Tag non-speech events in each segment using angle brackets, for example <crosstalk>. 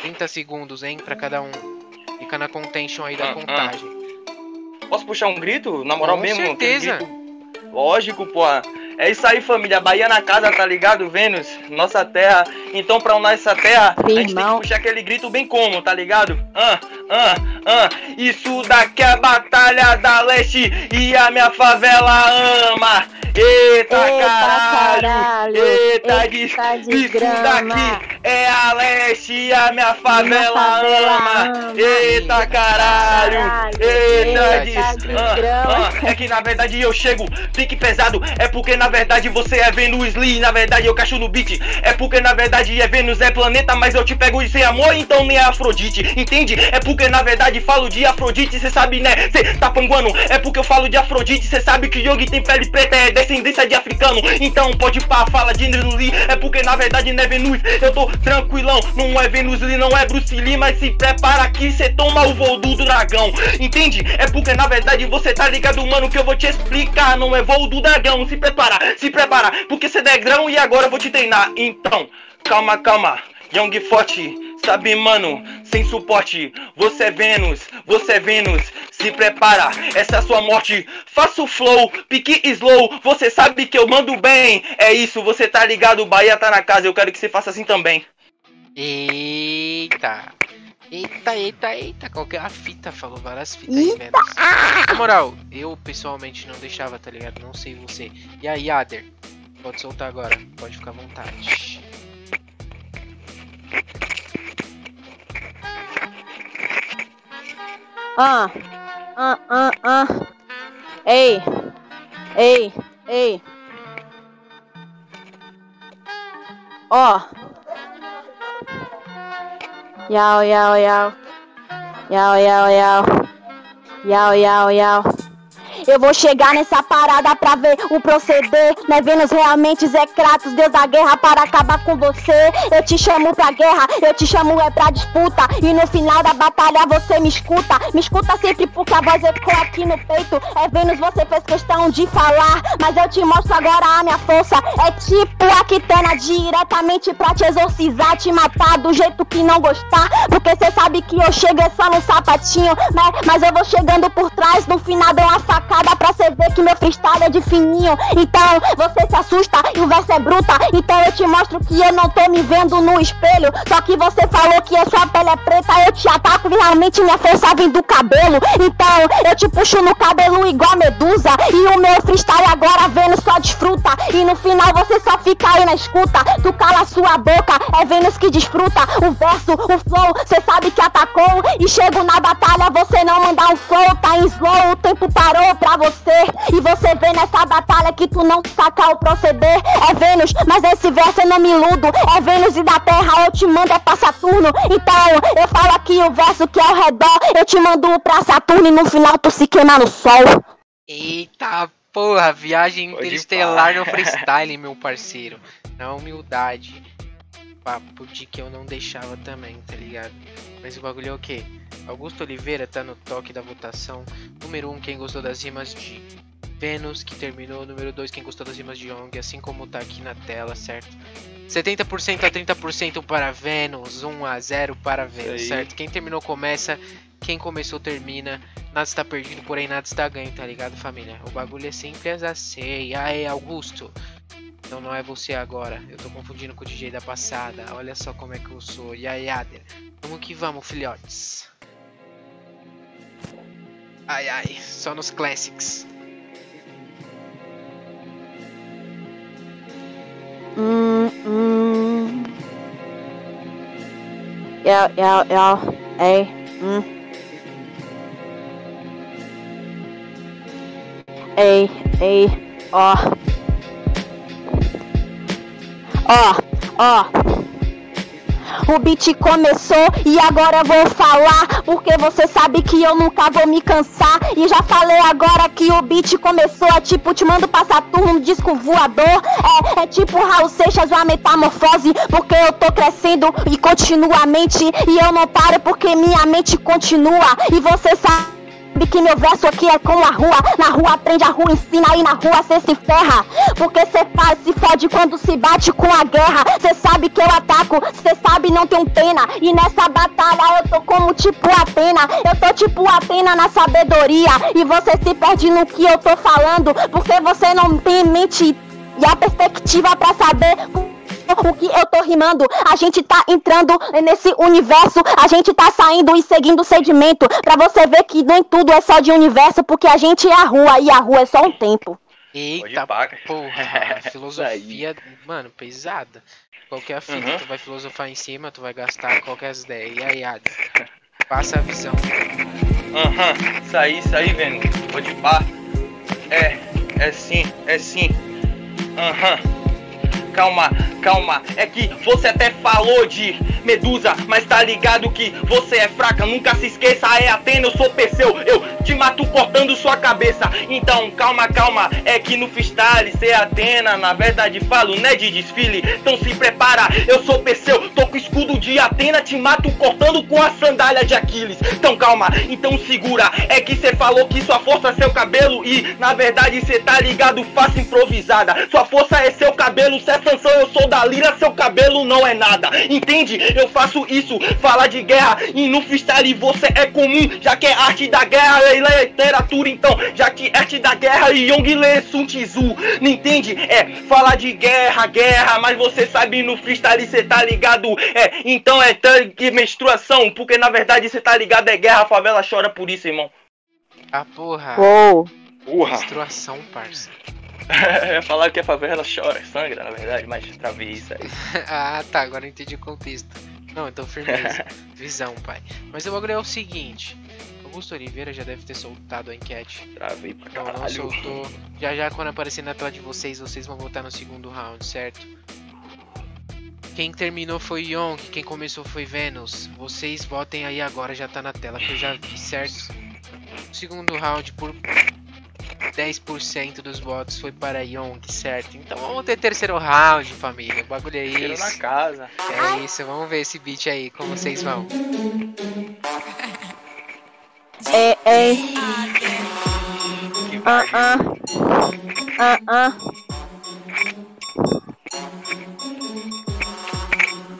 Trinta segundos, hein, pra cada um. Fica na contention aí da Ah, ah. contagem. Posso puxar um grito? Na moral Com mesmo? certeza. grito? Lógico, pô. É isso aí, família. Bahia na casa, tá ligado? Vênus, nossa terra. Então, pra unir essa terra, a gente tem que puxar aquele grito bem como, tá ligado? Ah, ah, ah. Isso daqui é a Batalha da Leste e a minha favela ama. Eita, Eita, caralho. caralho. Eita, Eita, desgrama. É a Leste e a minha favela, favela ama. ama. Eita, caralho. Caralho. Eita, Eita, des- ah, desgrama. ah. É que na verdade eu chego, pique pesado. É porque na verdade você é Venus Lee. Na verdade eu cacho no beat. É porque na verdade é Vênus, é planeta. Mas eu te pego sem amor, então nem é Afrodite. Entende? É porque na verdade falo de Afrodite. Cê sabe, né? Cê tá panguando. É porque eu falo de Afrodite. Cê sabe que Yogi tem pele preta, é descendência de africano. Então pode pá, fala de Venus Lee. É porque na verdade não é Venus. Eu tô tranquilão. Não é Venus Lee, não é Bruce Lee. Mas se prepara que cê toma o voo do dragão. Entende? É porque na verdade você tá ligado, mano, que eu vou te explicar. Não é voo do dragão. Se prepara, se prepara, porque cê é grão e agora eu vou te treinar. Então, calma, calma. Young Forte, sabe, mano, sem suporte. Você é Vênus, você é Vênus. Se prepara, essa é a sua morte. Faça o flow, pique slow. Você sabe que eu mando bem. É isso, você tá ligado, Bahia tá na casa. Eu quero que você faça assim também. Eita. Eita, eita, eita. Qual que é a fita? Falou várias fitas aí, Vênus. Na moral, eu pessoalmente não deixava, tá ligado? Não sei você. E aí, Ader? Pode soltar agora. Pode ficar à vontade. Ah, ah, ah, ah. Ei, ei, ei. Ó. Yau, yau, yau. Yau, yau, yau. Yau, yau, yau. Eu vou chegar nessa parada pra ver o proceder. Né, Vênus realmente Zé Kratos, Deus da guerra, para acabar com você. Eu te chamo pra guerra, eu te chamo é pra disputa. E no final da batalha você me escuta. Me escuta sempre porque a voz ecoa aqui no peito. É Vênus, você fez questão de falar. Mas eu te mostro agora a minha força. É tipo a Kitana diretamente pra te exorcizar, te matar do jeito que não gostar. Porque cê sabe que eu chego é só no sapatinho, né? Mas eu vou chegando por trás, no final dou uma facada pra cê ver que meu freestyle é de fininho. Então você se assusta e o verso é bruta. Então eu te mostro que eu não tô me vendo no espelho. Só que você falou que a sua pele é preta, eu te ataco e realmente minha força vem do cabelo. Então eu te puxo no cabelo igual medusa. E o meu freestyle agora vendo só desfruta. E no final você só fica aí na escuta. Tu cala sua boca, é Vênus que desfruta. O verso, o flow, cê sabe que atacou. E chego na batalha, você não mandar um flow, tá em slow. O tempo parou pra você. E você vê nessa batalha que tu não saca o proceder. É Vênus, mas esse verso eu não me iludo. É Vênus e da Terra, eu te mando é pra Saturno. Então eu falo aqui o verso que é ao redor. Eu te mando pra Saturno e no final tu se queima no sol. Eita porra, viagem interestelar no freestyle, meu parceiro. Na humildade. Papo de que eu não deixava também, tá ligado? Mas o bagulho é o quê? Augusto Oliveira tá no toque da votação. Número 1, um, quem gostou das rimas de Vênus, que terminou. Número 2, quem gostou das rimas de Young, assim como tá aqui na tela, certo? 70% a 30% para Vênus, 1 a 0 para Vênus, certo? Quem terminou começa, quem começou termina. Nada está perdido, porém nada está ganho, tá ligado, família? O bagulho é simples assim. Aí, Augusto? Então não é você agora. Eu tô confundindo com o DJ da passada. Olha só como é que eu sou. E aí, Ader? Vamos que vamos, filhotes. Ai, ai. Só nos classics. Hum, hum. Yo, yo, yo. Ei, hum. Ei, ei, ó. Ó, ó. O beat começou e agora eu vou falar. Porque você sabe que eu nunca vou me cansar. E já falei agora que o beat começou. É tipo, te mando pra Saturno, um disco voador. É, é tipo Raul Seixas, uma metamorfose. Porque eu tô crescendo e continuamente. E eu não paro porque minha mente continua. E você sabe. Sabe que meu verso aqui é como a rua. Na rua aprende, a rua ensina, e na rua cê se ferra. Porque cê faz, se fode quando se bate com a guerra. Cê sabe que eu ataco, cê sabe não tem pena. E nessa batalha eu tô como tipo Atena. Eu tô tipo Atena na sabedoria. E você se perde no que eu tô falando. Porque você não tem mente e a perspectiva pra saber o que eu tô rimando. A gente tá entrando nesse universo, a gente tá saindo e seguindo o sedimento. Pra você ver que nem tudo é só de universo, porque a gente é a rua e a rua é só um tempo. Eita, porra, filosofia, <laughs> mano, pesada. Qualquer fita, uhum. tu vai filosofar em cima, tu vai gastar qualquer ideia. E aí, Adam? Passa a visão. Aham, uhum. isso aí, isso aí, vendo. Pode pá. É, é sim, é sim. Aham. Uhum calma, calma. É que você até falou de Medusa, mas tá ligado que você é fraca. Nunca se esqueça, é Atena, eu sou Perseu. Eu te mato cortando sua cabeça. Então, calma, calma. É que no freestyle cê é Atena. Na verdade, falo, né, de desfile. Então se prepara, eu sou Perseu. Tô com escudo de Atena, te mato cortando com a sandália de Aquiles. Então calma, então segura. É que cê falou que sua força é seu cabelo. E na verdade cê tá ligado, faça improvisada. Sua força é seu cabelo, cê é Sansão, eu sou da lira, seu cabelo não é nada. Entende? Eu faço isso, falar de guerra e no freestyle você é comum, já que é arte da guerra e literatura, então, já que é arte da guerra e Young lê Sun Tzu, não entende? É falar de guerra, guerra, mas você sabe no freestyle você tá ligado, é, então é menstruação, porque na verdade você tá ligado, é guerra, a favela chora por isso, irmão. Ah, porra. Uou. Porra. Menstruação, parça. <laughs> ia falar que a favela chora, sangra, na verdade, mas travei isso aí. <laughs> ah, tá, agora eu entendi o contexto. Não, então firmeza. <laughs> Visão, pai. Mas o bagulho é o seguinte. Augusto Oliveira já deve ter soltado a enquete. Travei pra caralho. Não, não soltou. Já já quando aparecer na tela de vocês, vocês vão votar no segundo round, certo? Quem terminou foi Young, quem começou foi Venus. Vocês votem aí agora, já tá na tela que eu já vi, certo? Segundo round por 10% dos votos foi para Young, certo? Então vamos ter terceiro round, família. O bagulho é isso. na casa. É isso, vamos ver esse beat aí, como vocês vão. É, é. Ah, ah. Ah, ah.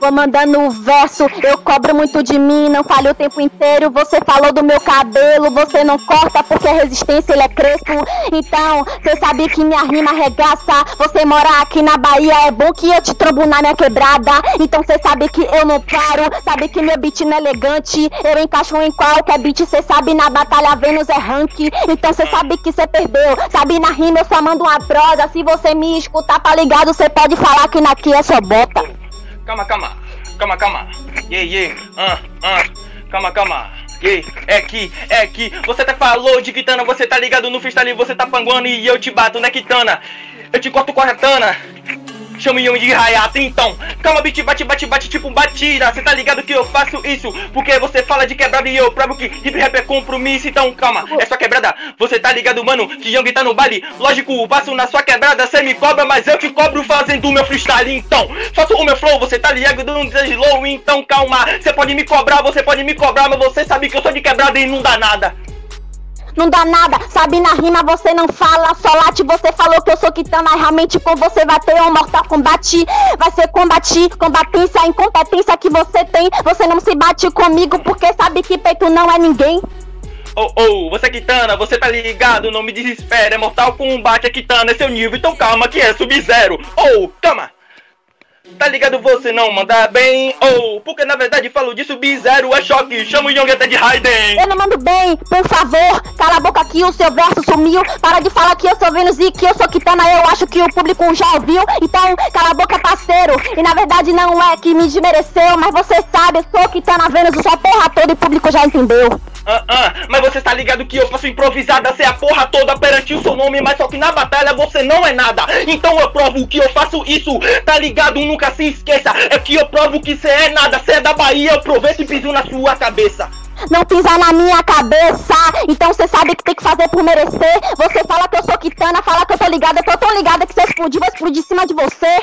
Vou mandando verso, eu cobro muito de mim, não falho o tempo inteiro. Você falou do meu cabelo, você não corta porque a resistência ele é crespo. Então, você sabe que minha rima arregaça. Você mora aqui na Bahia, é bom que eu te trombo na minha quebrada. Então você sabe que eu não paro, sabe que meu beat não é elegante. Eu encaixo em qualquer beat, você sabe na batalha Vênus é rank. Então você sabe que você perdeu, sabe na rima eu só mando uma prosa. Se você me escutar, tá ligado, você pode falar que naqui é só bota calma, calma, calma, calma. Yeah, yeah, ah, ah, calma, calma. Yeah, é que, é que, você até falou de Kitana, você tá ligado no freestyle, você tá panguando e eu te bato, né, Kitana? Eu te corto com a ratana. Chama de Hayata, então. Calma, beat, bate, bate, bate, tipo batida. Cê tá ligado que eu faço isso? Porque você fala de quebrada e eu provo que hip rap é compromisso. Então calma, é sua quebrada. Você tá ligado, mano, que Young tá no baile? Lógico, passo na sua quebrada Cê me cobra, mas eu te cobro fazendo o meu freestyle Então, faço o meu flow, você tá ligado do slow Então calma, cê pode me cobrar, você pode me cobrar Mas você sabe que eu sou de quebrada e não dá nada não dá nada. Sabe na rima você não fala, só late. Você falou que eu sou Kitana e realmente com você vai ter um mortal combate. Vai ser combate, combatência, incompetência que você tem. Você não se bate comigo porque sabe que peito não é ninguém. Oh, oh, você é Kitana, você tá ligado, não me desespera. É mortal combate, é Kitana, é seu nível, então calma que é sub-zero. Oh, calma. Tá ligado você não manda bem? Ou, oh, porque na verdade falo disso, B-Zero é choque, chamo Young até de Raiden. Eu não mando bem, por favor, cala a boca que o seu verso sumiu. Para de falar que eu sou Venus e que eu sou Kitana, eu acho que o público já ouviu. Então, cala a boca, parceiro. E na verdade não é que me desmereceu, mas você sabe, eu sou Kitana Venus, sua porra toda e o público já entendeu. Ah, ah, mas você tá ligado que eu faço improvisada, ser a porra toda perante o seu nome, mas só que na batalha você não é nada. Então eu provo que eu faço isso, tá ligado? Nunca se esqueça, é que eu provo que cê é nada, cê é da Bahia, eu provei e piso na sua cabeça. Não pisa na minha cabeça, então você sabe que tem que fazer por merecer. Você fala que eu sou Kitana, fala que eu tô ligada, eu tô ligada que você explodiu, vou explodir em cima de você.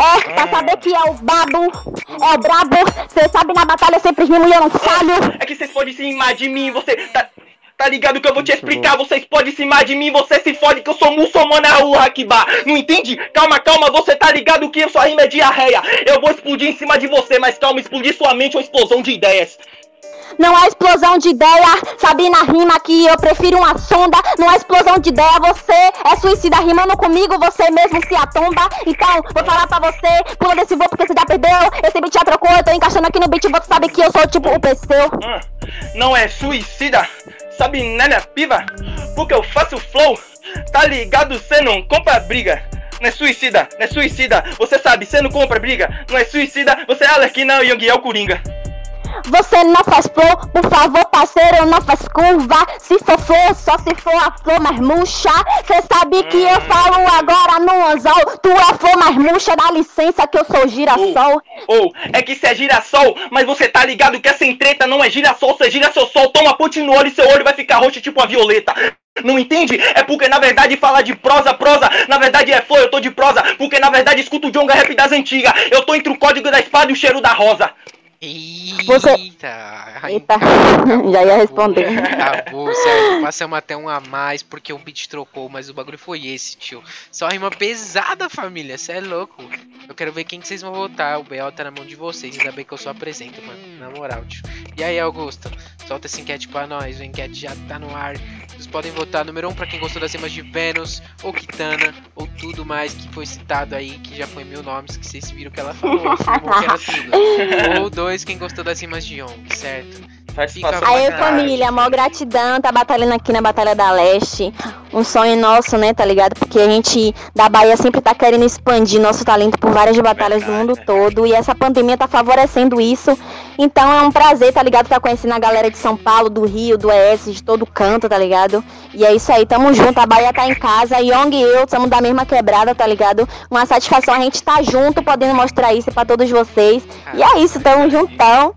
É, pra saber que é o babo, é o brabo. Você sabe na batalha eu sempre rimo e eu não falho. É que você pode em cima de mim, você tá. Tá ligado que eu vou te explicar, vocês podem cima de mim, você se fode que eu sou muçulmano é o Hakiba. Não entende? Calma, calma, você tá ligado que sua rima é diarreia. Eu vou explodir em cima de você, mas calma, explodir sua mente ou explosão de ideias. Não é explosão de ideia, sabe na rima que eu prefiro uma sonda. Não é explosão de ideia, você é suicida rimando comigo, você mesmo se atomba. Então, vou falar pra você, pula desse voo porque você já perdeu. Esse beat já trocou, eu tô encaixando aqui no beat, você sabe que eu sou tipo o Perseu. Hum, não é suicida, sabe né, minha piva? Porque eu faço flow, tá ligado? Cê não compra briga. Não é suicida, não é suicida, você sabe, cê não compra briga. Não é suicida, você é Alerquina, Young é o Coringa. Você não faz flor, por favor, parceiro, não faz curva. Se for flor, só se for a flor mais murcha. Cê sabe que eu falo agora no anzol. Tu é flor mais murcha, dá licença que eu sou girassol. Ou, oh, é que cê é girassol, mas você tá ligado que essa treta não é girassol, cê gira seu sol, toma ponte no olho e seu olho vai ficar roxo tipo a violeta. Não entende? É porque na verdade fala de prosa, prosa, na verdade é flor, eu tô de prosa, porque na verdade escuto o Jonga Rap das antigas. Eu tô entre o código da espada e o cheiro da rosa. Eita! Você... Eita, <laughs> já ia responder. Acabou, sério. Passamos até um a mais porque o beat trocou, mas o bagulho foi esse, tio. Só rima pesada, família. Cê é louco. Eu quero ver quem que vocês vão votar. O BO tá na mão de vocês. Ainda bem que eu só apresento, mano. Na moral, tio. E aí, Augusto? Solta essa enquete pra nós. O enquete já tá no ar. Vocês podem votar número 1 um pra quem gostou das rimas de Vênus, ou Kitana, ou tudo mais que foi citado aí, que já foi mil nomes, que vocês viram que ela falou, <laughs> afirmou que era tudo. ou dois, quem gostou das rimas de Young, certo? Aí, família, mó gratidão, tá batalhando aqui na Batalha da Leste. Um sonho nosso, né, tá ligado? Porque a gente da Bahia sempre tá querendo expandir nosso talento por várias batalhas do mundo todo. E essa pandemia tá favorecendo isso. Então é um prazer, tá ligado? Tá conhecendo a galera de São Paulo, do Rio, do ES, de todo canto, tá ligado? E é isso aí, tamo junto. A Bahia tá em casa. Young e eu estamos da mesma quebrada, tá ligado? Uma satisfação a gente tá junto, podendo mostrar isso pra todos vocês. E é isso, tamo juntão.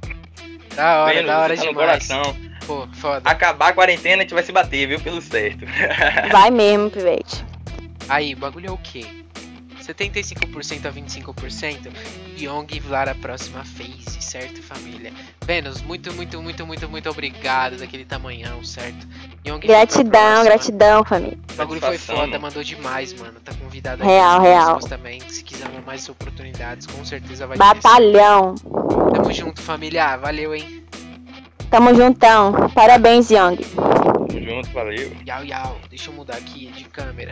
Da hora, da hora demais. Coração. Pô, foda. Acabar a quarentena, a gente vai se bater, viu? Pelo certo. <laughs> Vai mesmo, pivete. Aí, o bagulho é o quê? 75% a 25%. Young Vlar a próxima phase, certo, família? Vênus, muito, muito, muito, muito, muito obrigado daquele tamanhão, certo? Young gratidão, gratidão, família. O bagulho foi foda, mandou demais, mano. Tá convidado real, aí real. também. Se quiser mais oportunidades, com certeza vai Batalhão. Tamo junto, família. Valeu, hein? Tamo juntão. Parabéns, Young. Tamo junto, valeu. Yau, yau. Deixa eu mudar aqui de câmera.